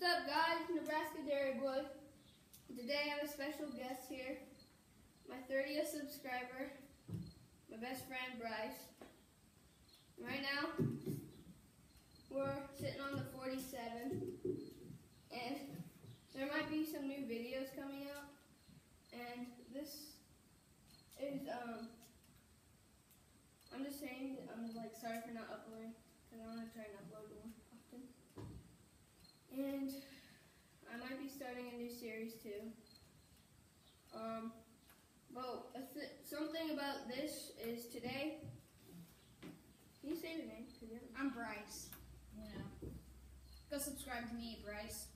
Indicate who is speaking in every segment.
Speaker 1: What's up, guys? Nebraska Dairy Boy. Today I have a special guest here. My 30th subscriber, my best friend Bryce. Right now, we're sitting on the 47, and there might be some new videos coming out. And this is, um, I'm just saying, I'm like sorry for not uploading, because I want to try and upload more. And I might be starting a new series too. Um, but a th- something about this is today. Can you say your name?
Speaker 2: I'm Bryce. You know, go subscribe to me, Bryce.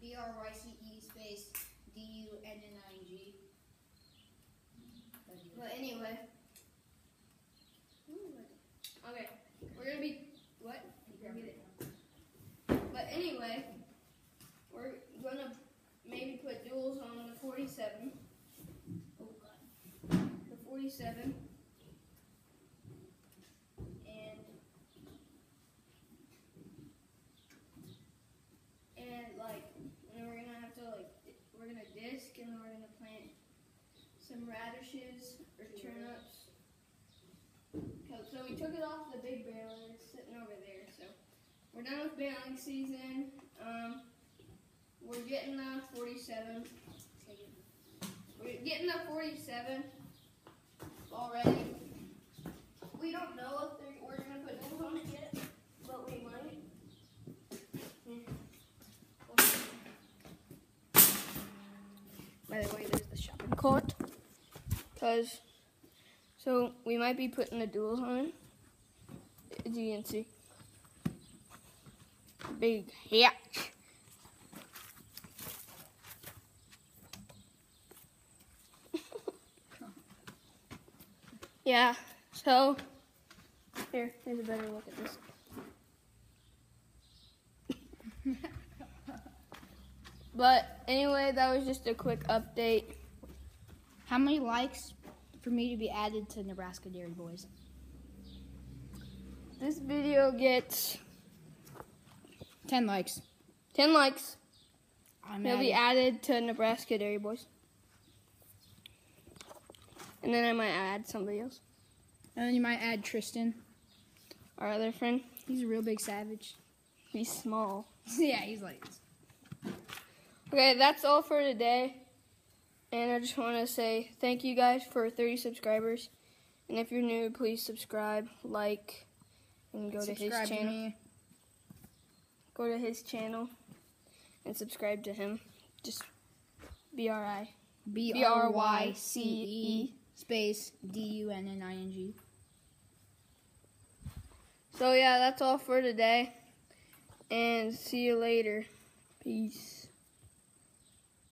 Speaker 2: B R Y C E space D U N N I N G.
Speaker 1: But anyway. Okay, we're gonna be what? But anyway, we're gonna maybe put duals on the 47.
Speaker 2: Oh God.
Speaker 1: The 47. And and like and we're gonna have to like we're gonna disc and we're gonna plant some radishes or turnips. So we took it off the big barrel it's sitting over there. So we're done with baling season. Um, we're getting the 47. Getting the 47 already. We don't know if they're, we're gonna put those on it yet, but we might. By the way, there's the shopping cart. Cause, so we might be putting the duals on. As you can see, big hatch. Yeah. So here, here's a better look at this. but anyway, that was just a quick update.
Speaker 2: How many likes for me to be added to Nebraska Dairy Boys?
Speaker 1: This video gets
Speaker 2: Ten likes.
Speaker 1: 10 likes.
Speaker 2: I'm
Speaker 1: He'll be
Speaker 2: added.
Speaker 1: added to Nebraska Dairy Boys. And then I might add somebody else.
Speaker 2: And then you might add Tristan.
Speaker 1: Our other friend.
Speaker 2: He's a real big savage.
Speaker 1: He's small.
Speaker 2: yeah, he's like.
Speaker 1: Okay, that's all for today. And I just want to say thank you guys for 30 subscribers. And if you're new, please subscribe, like, and go to his
Speaker 2: to
Speaker 1: channel.
Speaker 2: me.
Speaker 1: Go to his channel and subscribe to him. Just B R I.
Speaker 2: B R Y C E space D U N N I N G.
Speaker 1: So yeah, that's all for today. And see you later. Peace.